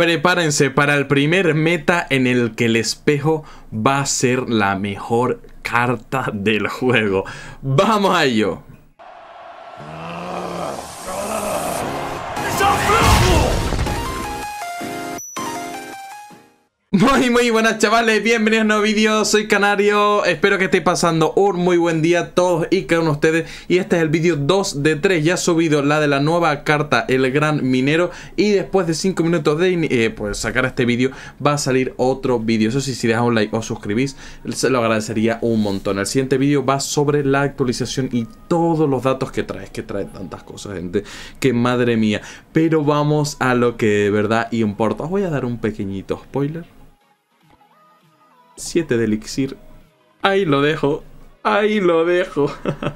Prepárense para el primer meta en el que el espejo va a ser la mejor carta del juego. ¡Vamos a ello! Muy muy buenas chavales, bienvenidos a un nuevo vídeo, soy Canario, espero que estéis pasando un muy buen día todos y cada uno de ustedes. Y este es el vídeo 2 de 3, ya he subido la de la nueva carta El Gran Minero. Y después de 5 minutos de eh, pues sacar este vídeo va a salir otro vídeo, eso sí, si dejáis un like o suscribís se lo agradecería un montón, el siguiente vídeo va sobre la actualización y todos los datos que trae, que trae tantas cosas gente, que madre mía, pero vamos a lo que de verdad importa, os voy a dar un pequeñito spoiler 7 de elixir. Ahí lo dejo. Ahí lo dejo.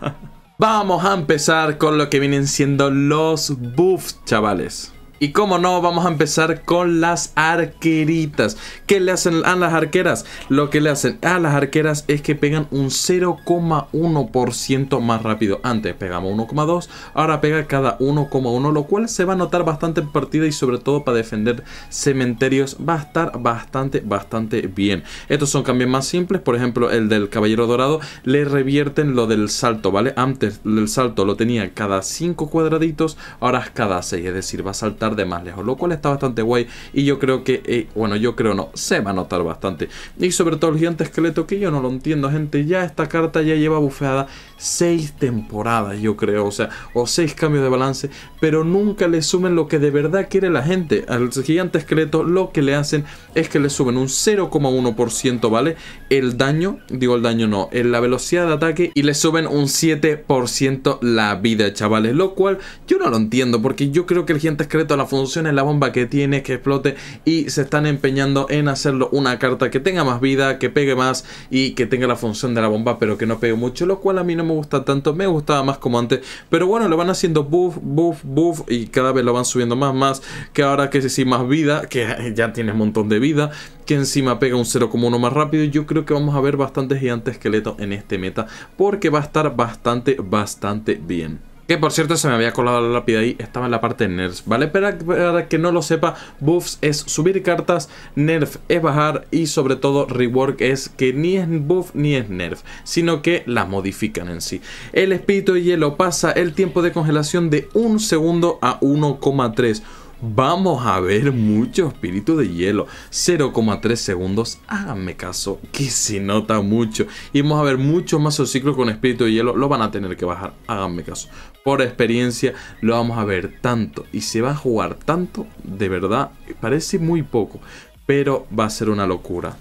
Vamos a empezar con lo que vienen siendo los buffs, chavales. Y como no, vamos a empezar con las arqueritas. ¿Qué le hacen a las arqueras? Lo que le hacen a las arqueras es que pegan un 0,1% más rápido. Antes pegamos 1,2, ahora pega cada 1,1, lo cual se va a notar bastante en partida y sobre todo para defender cementerios va a estar bastante, bastante bien. Estos son cambios más simples, por ejemplo el del caballero dorado le revierten lo del salto, ¿vale? Antes el salto lo tenía cada 5 cuadraditos, ahora es cada 6, es decir, va a saltar de más lejos, lo cual está bastante guay y yo creo que, eh, bueno, yo creo no, se va a notar bastante. Y sobre todo el gigante esqueleto, que yo no lo entiendo, gente, ya esta carta ya lleva bufeada 6 temporadas, yo creo, o sea, o 6 cambios de balance, pero nunca le sumen lo que de verdad quiere la gente. Al gigante esqueleto lo que le hacen es que le suben un 0,1%, ¿vale? El daño, digo el daño no, en la velocidad de ataque y le suben un 7% la vida, chavales, lo cual yo no lo entiendo porque yo creo que el gigante esqueleto la función es la bomba que tiene, que explote y se están empeñando en hacerlo una carta que tenga más vida, que pegue más y que tenga la función de la bomba pero que no pegue mucho, lo cual a mí no me gusta tanto, me gustaba más como antes, pero bueno, lo van haciendo buff, buff, buff y cada vez lo van subiendo más, más, que ahora que sí más vida, que ya tiene un montón de vida, que encima pega un 0,1 más rápido, yo creo que vamos a ver bastantes gigantes esqueletos en este meta, porque va a estar bastante, bastante bien. Que por cierto se me había colado la lápida ahí, estaba en la parte de nerfs, ¿vale? Para, para, que no lo sepa, buffs es subir cartas, nerf es bajar y sobre todo rework es que ni es buff ni es nerf, sino que la modifican en sí. El espíritu de hielo pasa el tiempo de congelación de un segundo a 1,3 Vamos a ver mucho espíritu de hielo. 0,3 segundos. Háganme caso, que se nota mucho. Y vamos a ver mucho más ciclos con espíritu de hielo. Lo van a tener que bajar. Háganme caso. Por experiencia lo vamos a ver tanto. Y se va a jugar tanto. De verdad, parece muy poco. Pero va a ser una locura.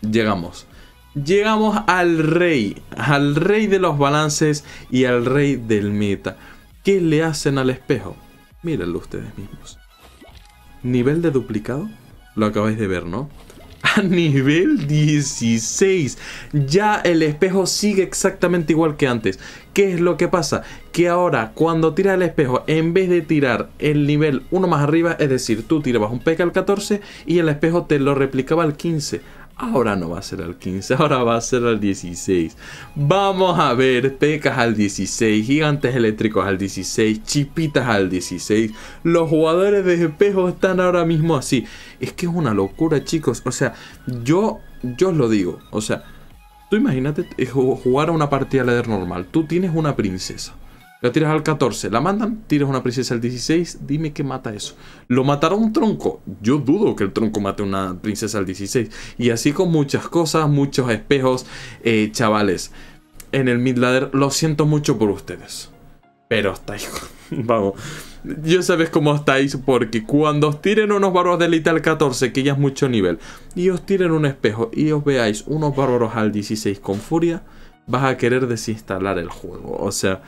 Llegamos. Llegamos al rey. Al rey de los balances y al rey del meta. ¿Qué le hacen al espejo? Mírenlo ustedes mismos. Nivel de duplicado. Lo acabáis de ver, ¿no? A nivel 16. Ya el espejo sigue exactamente igual que antes. ¿Qué es lo que pasa? Que ahora cuando tiras el espejo, en vez de tirar el nivel uno más arriba, es decir, tú tirabas un PK al 14 y el espejo te lo replicaba al 15. Ahora no va a ser al 15, ahora va a ser al 16. Vamos a ver pecas al 16, gigantes eléctricos al 16, chipitas al 16. Los jugadores de espejo están ahora mismo así. Es que es una locura, chicos. O sea, yo, yo os lo digo. O sea, tú imagínate jugar a una partida de normal. Tú tienes una princesa. La tiras al 14, la mandan, tiras una princesa al 16, dime qué mata eso. ¿Lo matará un tronco? Yo dudo que el tronco mate una princesa al 16. Y así con muchas cosas, muchos espejos, eh, chavales. En el mid ladder, lo siento mucho por ustedes. Pero estáis, vamos, yo sabes cómo estáis porque cuando os tiren unos bárbaros de elite al 14, que ya es mucho nivel, y os tiren un espejo y os veáis unos bárbaros al 16 con furia, vas a querer desinstalar el juego. O sea...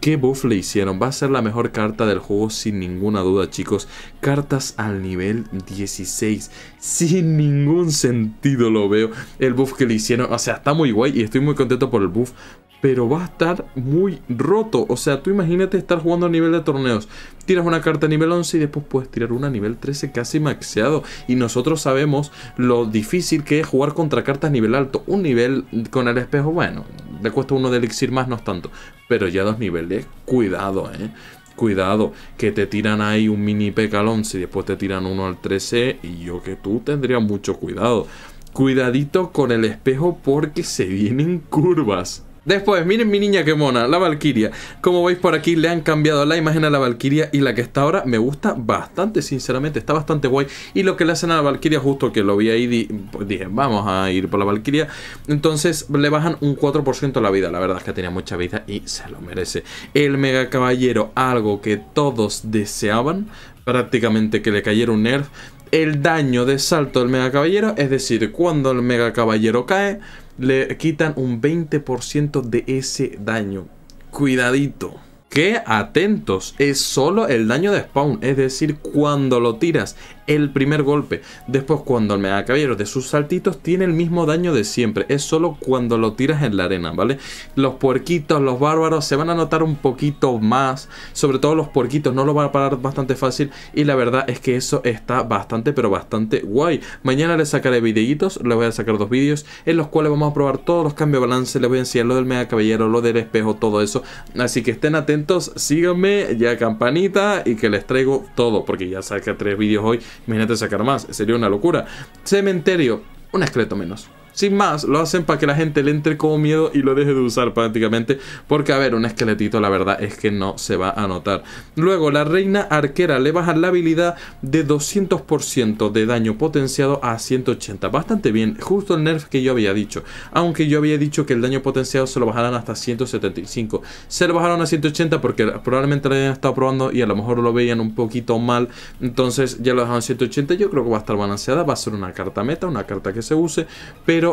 ¿Qué buff le hicieron? Va a ser la mejor carta del juego sin ninguna duda, chicos. Cartas al nivel 16. Sin ningún sentido lo veo. El buff que le hicieron. O sea, está muy guay y estoy muy contento por el buff pero va a estar muy roto. O sea, tú imagínate estar jugando a nivel de torneos. Tiras una carta a nivel 11 y después puedes tirar una a nivel 13 casi maxeado. Y nosotros sabemos lo difícil que es jugar contra cartas a nivel alto. Un nivel con el espejo, bueno, le cuesta uno de elixir más, no es tanto. Pero ya dos niveles, cuidado, eh. cuidado, que te tiran ahí un mini P.K. al 11 y después te tiran uno al 13 y yo que tú tendría mucho cuidado. Cuidadito con el espejo porque se vienen curvas. Después, miren mi niña que mona, la Valkyria. Como veis por aquí, le han cambiado la imagen a la Valkyria y la que está ahora me gusta bastante, sinceramente, está bastante guay. Y lo que le hacen a la Valkyria, justo que lo vi ahí, pues dije, vamos a ir por la Valkyria. Entonces le bajan un 4% la vida, la verdad es que tenía mucha vida y se lo merece. El Mega Caballero, algo que todos deseaban, prácticamente que le cayera un nerf. El daño de salto del Mega Caballero, es decir, cuando el Mega Caballero cae le quitan un 20% de ese daño. Cuidadito que atentos, es solo el daño de spawn, es decir, cuando lo tiras el primer golpe, después cuando el mega caballero de sus saltitos tiene el mismo daño de siempre, es solo cuando lo tiras en la arena, ¿vale? Los puerquitos, los bárbaros se van a notar un poquito más, sobre todo los puerquitos no lo van a parar bastante fácil. Y la verdad es que eso está bastante pero bastante guay. Mañana les sacaré videitos, les voy a sacar dos vídeos en los cuales vamos a probar todos los cambios de balance, les voy a enseñar lo del mega caballero, lo del espejo, todo eso, así que estén atentos síganme, ya campanita y que les traigo todo, porque ya saqué tres vídeos hoy, imagínate sacar más, sería una locura. Cementerio, un esqueleto menos. Sin más, lo hacen para que la gente le entre como miedo y lo deje de usar prácticamente. Porque, a ver, un esqueletito la verdad es que no se va a notar. Luego, la reina arquera le baja la habilidad de 200% de daño potenciado a 180. Bastante bien, justo el nerf que yo había dicho. Aunque yo había dicho que el daño potenciado se lo bajarán hasta 175. Se lo bajaron a 180 porque probablemente lo hayan estado probando y a lo mejor lo veían un poquito mal. Entonces ya lo dejaron a 180. Yo creo que va a estar balanceada. Va a ser una carta meta, una carta que se use.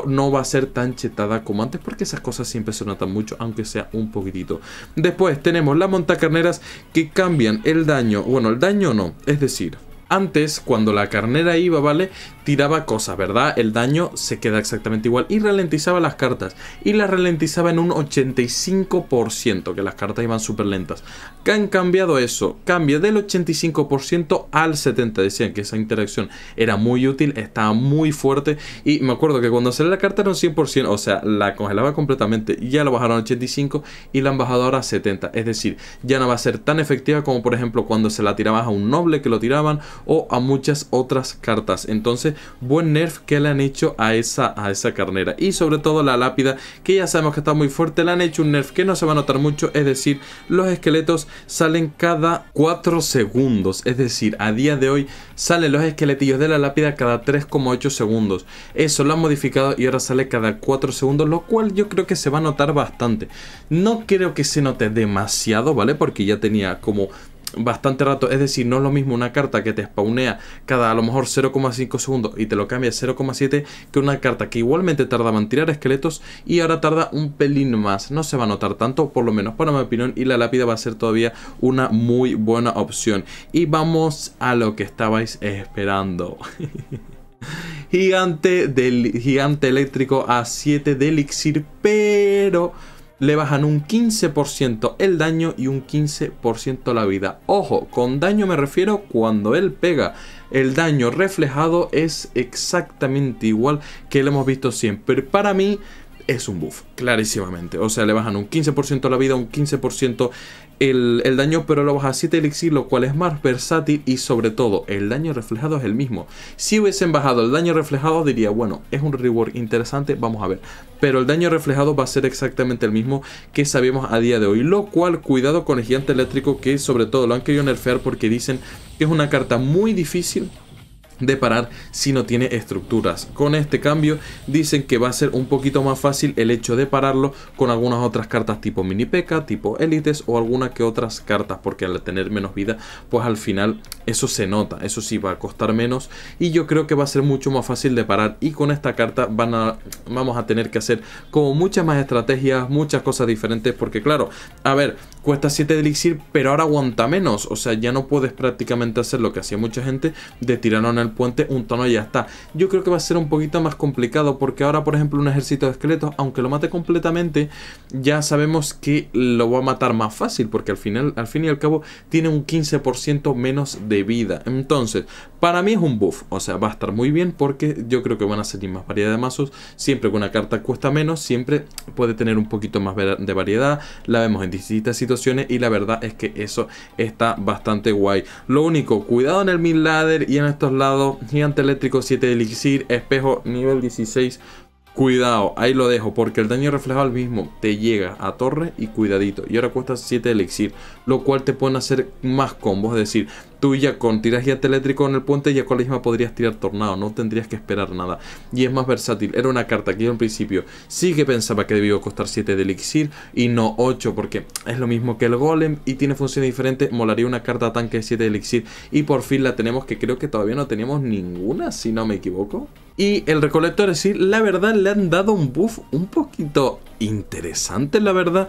No va a ser tan chetada como antes porque esas cosas siempre se notan mucho, aunque sea un poquitito. Después tenemos las montacarneras que cambian el daño, bueno, el daño no, es decir, antes, cuando la carnera iba, ¿vale? Tiraba cosas, ¿verdad? El daño se queda exactamente igual y ralentizaba las cartas. Y las ralentizaba en un 85%, que las cartas iban súper lentas. ¿Qué han cambiado eso? Cambia del 85% al 70%. Decían que esa interacción era muy útil, estaba muy fuerte. Y me acuerdo que cuando salió la carta era un 100%, o sea, la congelaba completamente. Ya lo bajaron a 85% y la han bajado ahora a 70%. Es decir, ya no va a ser tan efectiva como por ejemplo cuando se la tirabas a un noble que lo tiraban o a muchas otras cartas. Entonces, buen nerf que le han hecho a esa, a esa carnera. Y sobre todo la lápida, que ya sabemos que está muy fuerte, le han hecho un nerf que no se va a notar mucho, es decir, los esqueletos salen cada 4 segundos. Es decir, a día de hoy salen los esqueletillos de la lápida cada 3,8 segundos. Eso lo han modificado y ahora sale cada 4 segundos, lo cual yo creo que se va a notar bastante. No creo que se note demasiado, ¿vale? Porque ya tenía como bastante rato. Es decir, no es lo mismo una carta que te spawnea cada a lo mejor 0,5 segundos y te lo cambia 0,7 que una carta que igualmente tardaba en tirar esqueletos y ahora tarda un pelín más. No se va a notar tanto, por lo menos para mi opinión, y la lápida va a ser todavía una muy buena opción. Y vamos a lo que estabais esperando. gigante del gigante eléctrico a 7 de elixir, pero le bajan un 15% el daño y un 15% la vida. Ojo, con daño me refiero cuando él pega. El daño reflejado es exactamente igual que lo hemos visto siempre. Para mí es un buff, clarísimamente. O sea, le bajan un 15% la vida, un 15% el, daño, pero lo baja a 7 elixir, lo cual es más versátil y sobre todo el daño reflejado es el mismo. Si hubiesen bajado el daño reflejado diría, bueno, es un reward interesante, vamos a ver. Pero el daño reflejado va a ser exactamente el mismo que sabíamos a día de hoy, lo cual cuidado con el gigante eléctrico que sobre todo lo han querido nerfear porque dicen que es una carta muy difícil de parar si no tiene estructuras. Con este cambio dicen que va a ser un poquito más fácil el hecho de pararlo con algunas otras cartas tipo mini peca, tipo élites o algunas que otras cartas porque al tener menos vida pues al final eso se nota, eso sí va a costar menos y yo creo que va a ser mucho más fácil de parar y con esta carta van a, vamos a tener que hacer como muchas más estrategias, muchas cosas diferentes porque claro, a ver, cuesta 7 de elixir pero ahora aguanta menos, o sea ya no puedes prácticamente hacer lo que hacía mucha gente de tirarlo en el puente un tono y ya está. Yo creo que va a ser un poquito más complicado porque ahora, por ejemplo, un ejército de esqueletos, aunque lo mate completamente, ya sabemos que lo va a matar más fácil porque al final, al fin y al cabo, tiene un 15% menos de vida. Entonces, para mí es un buff, o sea, va a estar muy bien porque yo creo que van a salir más variedad de mazos. Siempre que una carta cuesta menos, siempre puede tener un poquito más de variedad. La vemos en distintas situaciones y la verdad es que eso está bastante guay. Lo único, cuidado en el mid ladder y en estos lados, gigante eléctrico 7 de elixir, espejo nivel 16 Cuidado, ahí lo dejo, porque el daño reflejado al mismo te llega a torre y cuidadito. Y ahora cuesta 7 elixir, lo cual te pueden hacer más combos. Es decir, tú ya con tiras eléctrico en el puente, ya con la misma podrías tirar tornado, no tendrías que esperar nada. Y es más versátil, era una carta que yo al principio sí que pensaba que debió costar 7 de elixir y no 8, porque es lo mismo que el golem y tiene funciones diferentes. Molaría una carta tanque de 7 de elixir y por fin la tenemos, que creo que todavía no teníamos ninguna, si no me equivoco. Y el recolector, decir, la verdad le han dado un buff un poquito interesante, la verdad.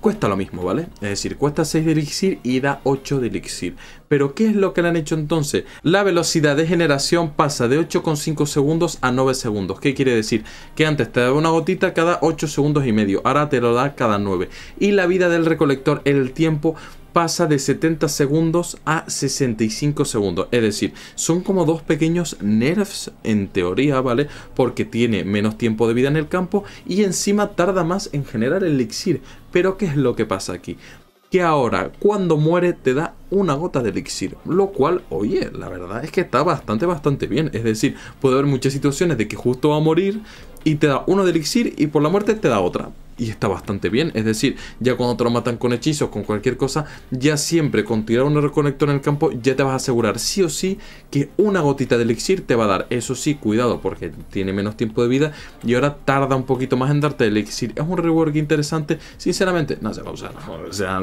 Cuesta lo mismo, ¿vale? Es decir, cuesta 6 de elixir y da 8 de elixir. Pero ¿qué es lo que le han hecho entonces? La velocidad de generación pasa de 8,5 segundos a 9 segundos. ¿Qué quiere decir? Que antes te daba una gotita cada 8 segundos y medio, ahora te lo da cada 9. Y la vida del recolector, el tiempo pasa de 70 segundos a 65 segundos. Es decir, son como dos pequeños nerfs en teoría, ¿vale? Porque tiene menos tiempo de vida en el campo y encima tarda más en generar el elixir. Pero ¿qué es lo que pasa aquí? que ahora cuando muere te da una gota de elixir, lo cual, oye, la verdad es que está bastante, bastante bien. Es decir, puede haber muchas situaciones de que justo va a morir y te da uno de elixir y por la muerte te da otra y está bastante bien. Es decir, ya cuando te lo matan con hechizos, con cualquier cosa, ya siempre con tirar un reconector en el campo, ya te vas a asegurar sí o sí que una gotita de elixir te va a dar. Eso sí, cuidado, porque tiene menos tiempo de vida y ahora tarda un poquito más en darte el elixir. Es un rework interesante. Sinceramente, no se va a usar. O sea,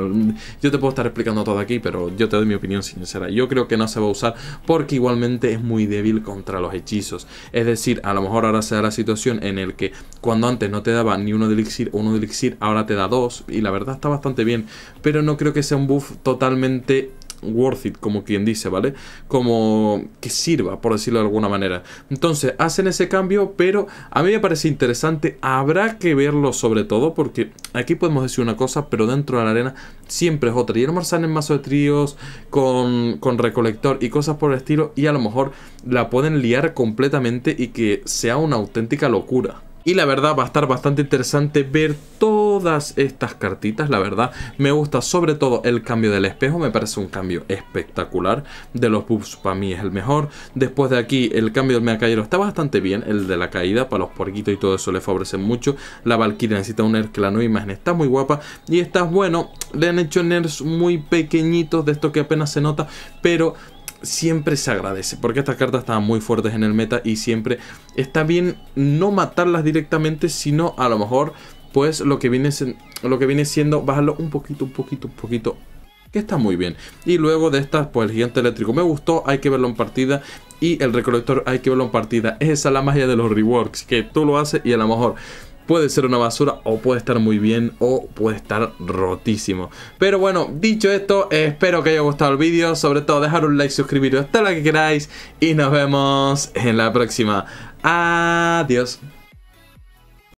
yo te puedo estar explicando todo aquí, pero yo te doy mi opinión sincera. Yo creo que no se va a usar porque igualmente es muy débil contra los hechizos. Es decir, a lo mejor ahora se da la situación en el que cuando antes no te daba ni uno de elixir, uno elixir, ahora te da dos y la verdad está bastante bien, pero no creo que sea un buff totalmente worth it, como quien dice, ¿vale? Como que sirva, por decirlo de alguna manera. Entonces, hacen ese cambio, pero a mí me parece interesante. Habrá que verlo sobre todo, porque aquí podemos decir una cosa, pero dentro de la arena siempre es otra. Y a salen mazo de tríos con, con recolector y cosas por el estilo, y a lo mejor la pueden liar completamente y que sea una auténtica locura. Y la verdad va a estar bastante interesante ver todas estas cartitas, la verdad. Me gusta sobre todo el cambio del espejo, me parece un cambio espectacular. De los buffs para mí es el mejor. Después de aquí el cambio del Megacayero está bastante bien, el de la caída para los porquitos y todo eso le favorece mucho. La Valkyria necesita un nerf que la nueva imagen está muy guapa. Y está bueno, le han hecho nerfs muy pequeñitos de esto que apenas se nota, pero siempre se agradece, porque estas cartas estaban muy fuertes en el meta y siempre está bien no matarlas directamente, sino a lo mejor pues lo que viene, lo que viene siendo bajarlo un poquito, un poquito, un poquito que está muy bien. Y luego de estas, pues el gigante eléctrico me gustó, hay que verlo en partida. Y el recolector hay que verlo en partida. Es esa la magia de los reworks, que tú lo haces y a lo mejor puede ser una basura o puede estar muy bien o puede estar rotísimo. Pero bueno, dicho esto, espero que haya gustado el vídeo. Sobre todo dejar un like, suscribiros hasta la que queráis y nos vemos en la próxima. Adiós.